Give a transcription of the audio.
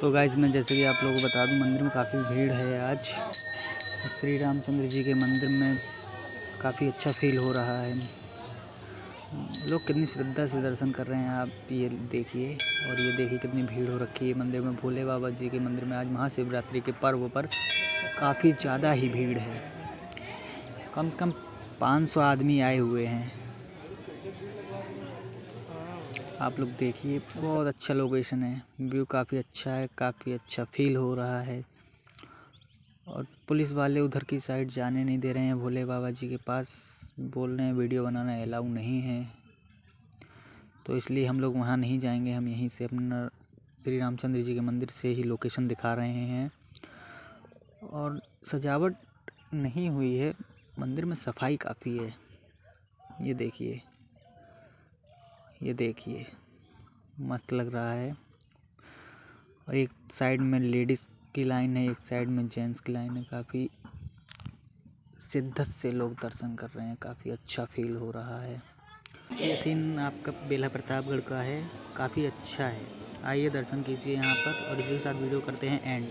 तो गाइज़ मैं जैसे कि आप लोगों को बता दूँ, मंदिर में काफ़ी भीड़ है आज। श्री रामचंद्र जी के मंदिर में काफ़ी अच्छा फील हो रहा है। लोग कितनी श्रद्धा से दर्शन कर रहे हैं, आप ये देखिए। और ये देखिए कितनी भीड़ हो रखी है मंदिर में। भोले बाबा जी के मंदिर में आज महाशिवरात्रि के पर्व पर काफ़ी ज़्यादा ही भीड़ है। कम से कम 500 आदमी आए हुए हैं। आप लोग देखिए, बहुत अच्छा लोकेशन है। व्यू काफ़ी अच्छा है, काफ़ी अच्छा फील हो रहा है। और पुलिस वाले उधर की साइड जाने नहीं दे रहे हैं। भोले बाबा जी के पास बोल रहे हैं, वीडियो बनाना अलाउ नहीं है। तो इसलिए हम लोग वहाँ नहीं जाएँगे। हम यहीं से अपना श्री रामचंद्र जी के मंदिर से ही लोकेशन दिखा रहे हैं। और सजावट नहीं हुई है। मंदिर में सफ़ाई काफ़ी है। ये देखिए। ये देखिए, मस्त लग रहा है। और एक साइड में लेडीज़ की लाइन है, एक साइड में जेंट्स की लाइन है। काफ़ी शिद्दत से लोग दर्शन कर रहे हैं, काफ़ी अच्छा फील हो रहा है। ये सीन आपका बेला प्रतापगढ़ का है, काफ़ी अच्छा है। आइए दर्शन कीजिए यहाँ पर और इसी के साथ वीडियो करते हैं एंड